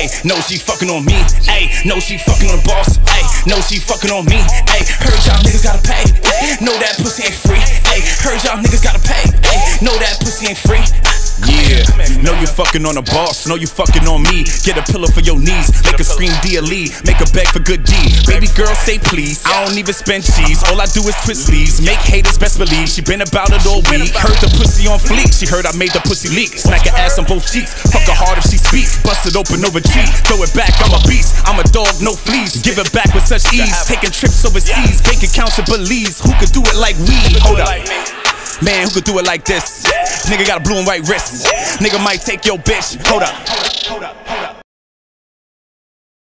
Ayy, know she fucking on me. Ayy, know she fucking on the boss. Ayy, know she fucking on me. Ayy, heard y'all niggas gotta pay. Know that pussy ain't free. Ayy, heard y'all niggas gotta pay. Ayy, know that pussy ain't free. Yeah, know you fucking on a boss, know you fucking on me. Get a pillow for your knees, make her scream DLE, make her beg for good D. Baby girl, say please. I don't even spend cheese, all I do is twist sleeves. Make haters best believe she been about it all week. Heard the pussy on fleek, she heard I made the pussy leak. Smack her ass on both cheeks, fuck her hard if she speaks. Bust it open over cheek, throw it back, I'm a beast. I'm a dog, no fleas. Give it back with such ease. Taking trips overseas, bank accounts of Belize. Who could do it like we? Hold up. Man, who could do it like this? Nigga got a blue and white wrist. Nigga might take your bitch. Hold up. Hold up. Hold up.